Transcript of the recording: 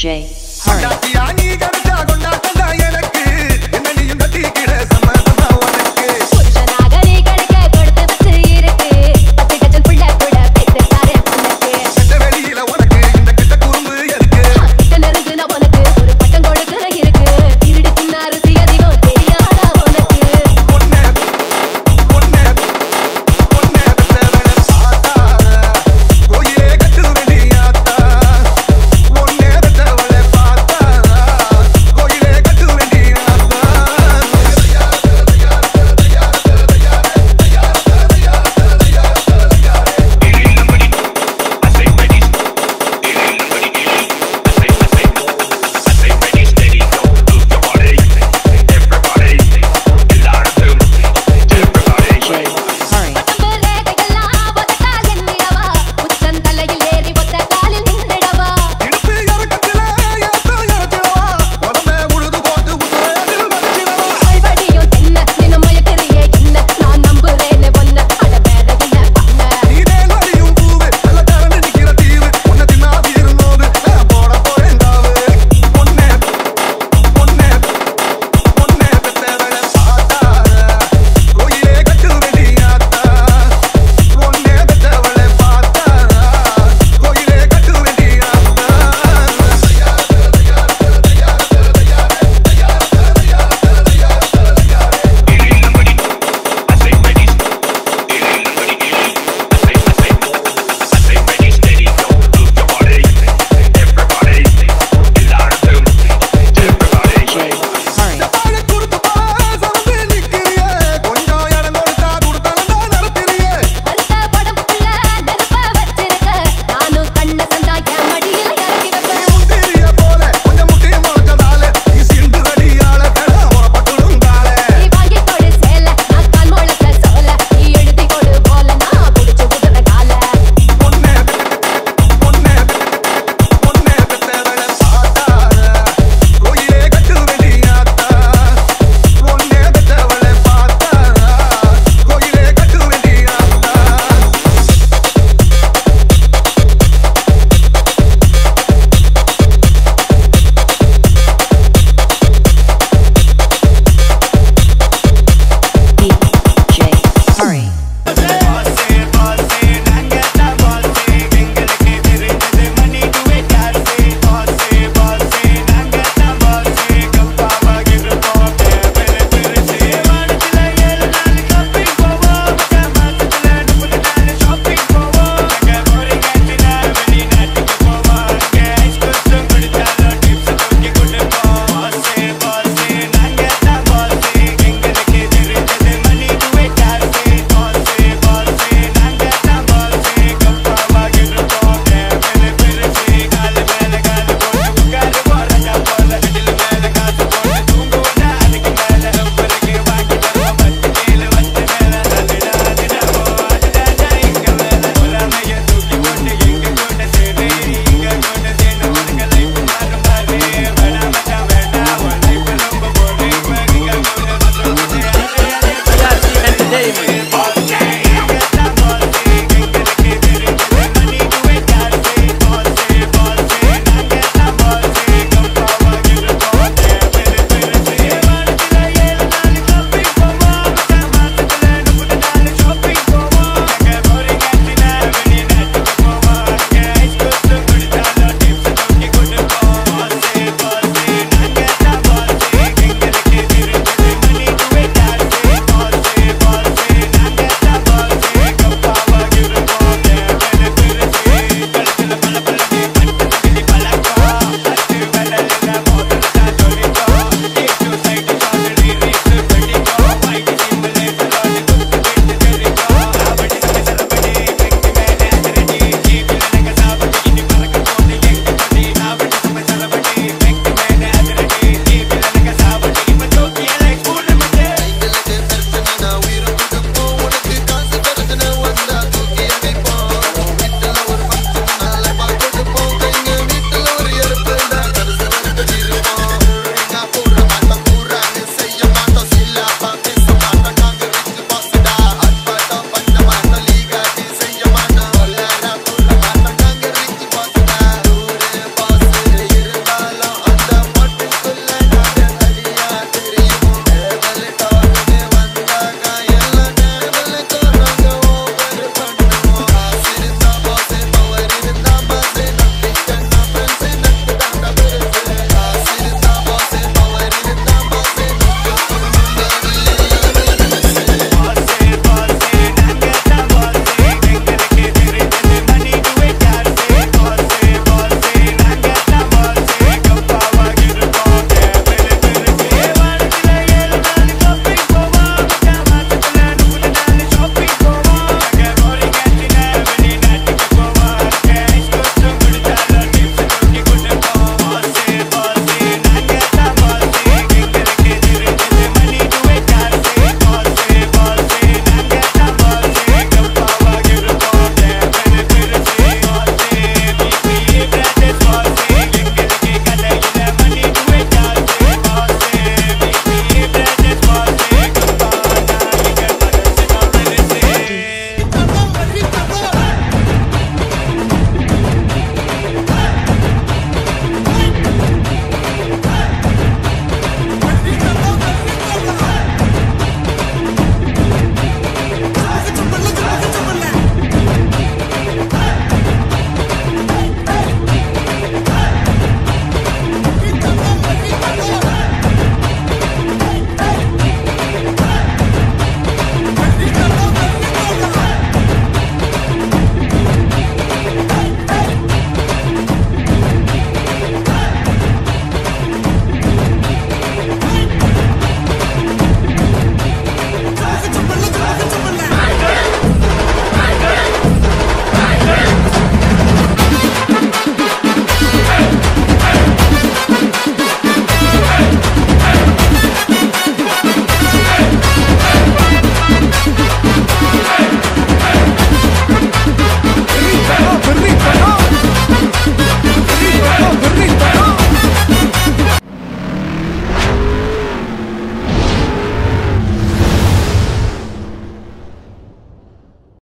J.